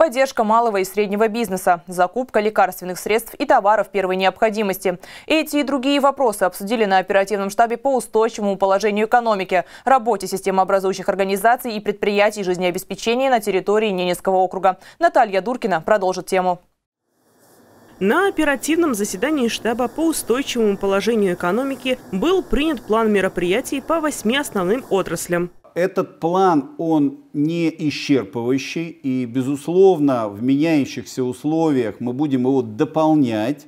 поддержка малого и среднего бизнеса, закупка лекарственных средств и товаров первой необходимости. Эти и другие вопросы обсудили на оперативном штабе по устойчивому положению экономики, работе системообразующих организаций и предприятий жизнеобеспечения на территории Ненецкого округа. Наталья Дуркина продолжит тему. На оперативном заседании штаба по устойчивому положению экономики был принят план мероприятий по восьми основным отраслям. Этот план, он не исчерпывающий, и, безусловно, в меняющихся условиях мы будем его дополнять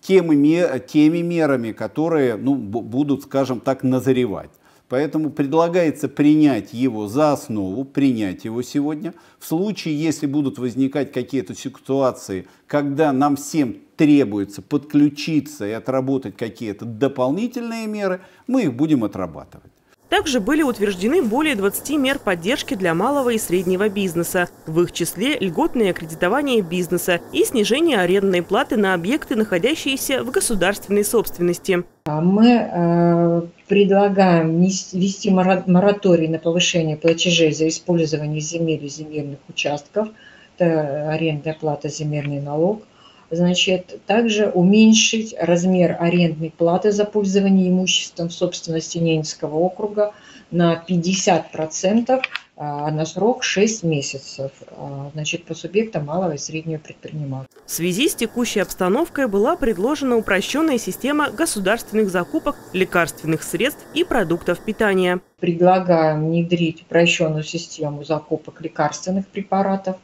теми, теми мерами, которые ну, будут, скажем так, назревать. Поэтому предлагается принять его за основу, принять его сегодня. В случае, если будут возникать какие-то ситуации, когда нам всем требуется подключиться и отработать какие-то дополнительные меры, мы их будем отрабатывать. Также были утверждены более 20 мер поддержки для малого и среднего бизнеса. В их числе льготное кредитование бизнеса и снижение арендной платы на объекты, находящиеся в государственной собственности. Мы э, предлагаем ввести мораторий на повышение платежей за использование земель и земельных участков, это арендная плата, земельный налог – Значит, также уменьшить размер арендной платы за пользование имуществом в собственности Ненецкого округа на 50% а, на срок 6 месяцев а, значит, по субъектам малого и среднего предпринимательства. В связи с текущей обстановкой была предложена упрощенная система государственных закупок лекарственных средств и продуктов питания. Предлагаем внедрить упрощенную систему закупок лекарственных препаратов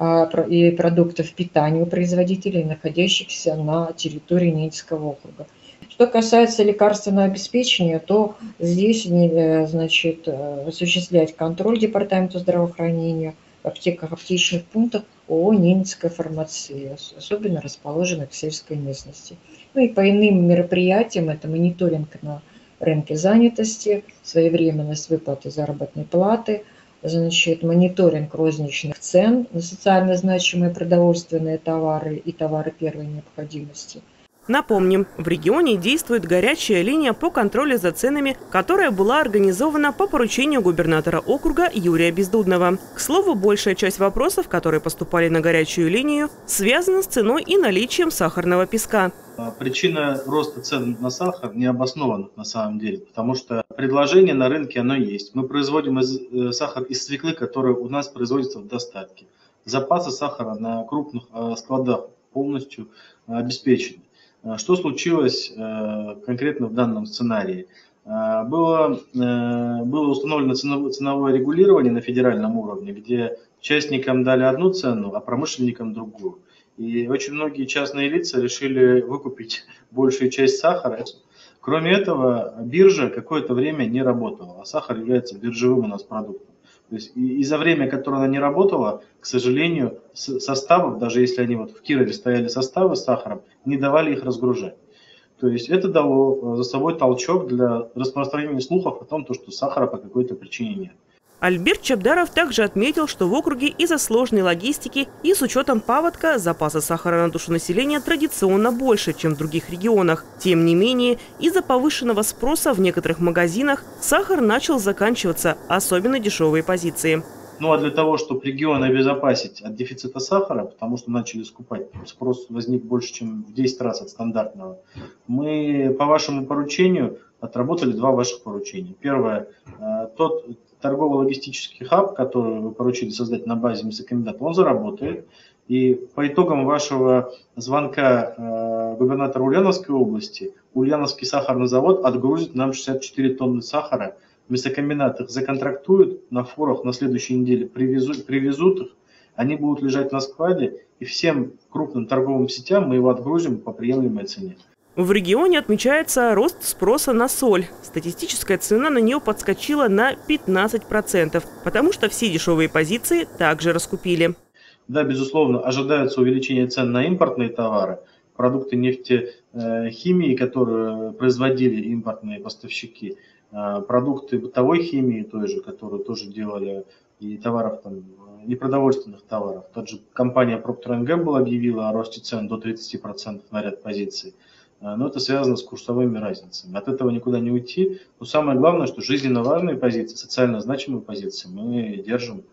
и продуктов питания у производителей, находящихся на территории Ненецкого округа. Что касается лекарственного обеспечения, то здесь э, значит, э, осуществлять контроль Департамента здравоохранения в аптеках, аптечных пунктах ООО «Ненецкая фармация», особенно расположенных в сельской местности. Ну и по иным мероприятиям это мониторинг на рынке занятости, своевременность выплаты заработной платы – значит, мониторинг розничных цен на социально значимые продовольственные товары и товары первой необходимости. Напомним, в регионе действует горячая линия по контролю за ценами, которая была организована по поручению губернатора округа Юрия Бездудного. К слову, большая часть вопросов, которые поступали на горячую линию, связана с ценой и наличием сахарного песка. Причина роста цен на сахар не обоснована на самом деле, потому что предложение на рынке оно есть. Мы производим из, э, сахар из свеклы, который у нас производится в достатке. Запасы сахара на крупных э, складах полностью обеспечены. А, что случилось э, конкретно в данном сценарии? Было, было установлено ценовое регулирование на федеральном уровне, где частникам дали одну цену, а промышленникам другую. И очень многие частные лица решили выкупить большую часть сахара. Кроме этого, биржа какое-то время не работала, а сахар является биржевым у нас продуктом. То есть и, за время, которое она не работала, к сожалению, составов, даже если они вот в Кирове стояли составы с сахаром, не давали их разгружать. То есть это дало за собой толчок для распространения слухов о том, что сахара по какой-то причине нет. Альберт Чабдаров также отметил, что в округе из-за сложной логистики и с учетом паводка запасы сахара на душу населения традиционно больше, чем в других регионах. Тем не менее, из-за повышенного спроса в некоторых магазинах сахар начал заканчиваться, особенно дешевые позиции. Ну а для того, чтобы регион обезопасить от дефицита сахара, потому что начали скупать, спрос возник больше, чем в 10 раз от стандартного, мы по вашему поручению отработали два ваших поручения. Первое, э, тот торгово-логистический хаб, который вы поручили создать на базе мясокомбината, он заработает. И по итогам вашего звонка э, губернатора Ульяновской области, Ульяновский сахарный завод отгрузит нам 64 тонны сахара. Мясокомбинат их законтрактуют на форах на следующей неделе, привезут, привезут их, они будут лежать на складе, и всем крупным торговым сетям мы его отгрузим по приемлемой цене. В регионе отмечается рост спроса на соль. Статистическая цена на нее подскочила на 15%, потому что все дешевые позиции также раскупили. Да, безусловно, ожидается увеличение цен на импортные товары, продукты нефтехимии, которые производили импортные поставщики, продукты бытовой химии той же, которую тоже делали и товаров там непродовольственных товаров. Тот же компания Procter Gamble объявила о росте цен до 30% на ряд позиций. А, но это связано с курсовыми разницами. От этого никуда не уйти. Но самое главное, что жизненно важные позиции, социально значимые позиции мы держим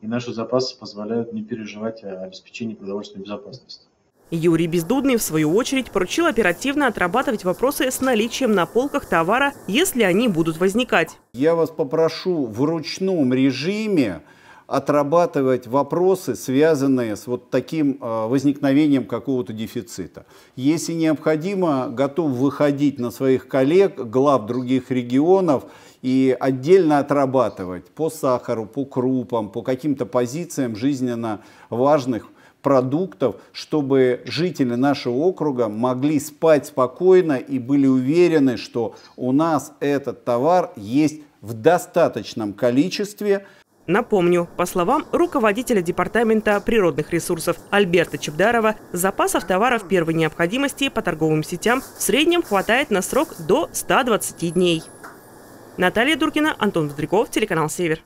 и наши запасы позволяют не переживать о обеспечении продовольственной безопасности. Юрий Бездудный, в свою очередь, поручил оперативно отрабатывать вопросы с наличием на полках товара, если они будут возникать. Я вас попрошу в ручном режиме отрабатывать вопросы, связанные с вот таким э, возникновением какого-то дефицита. Если необходимо, готов выходить на своих коллег, глав других регионов и отдельно отрабатывать по сахару, по крупам, по каким-то позициям жизненно важных продуктов, чтобы жители нашего округа могли спать спокойно и были уверены, что у нас этот товар есть в достаточном количестве. Напомню, по словам руководителя Департамента природных ресурсов Альберта Чебдарова, запасов товаров первой необходимости по торговым сетям в среднем хватает на срок до 120 дней. Наталья Дуркина, Антон Вздряков, телеканал «Север».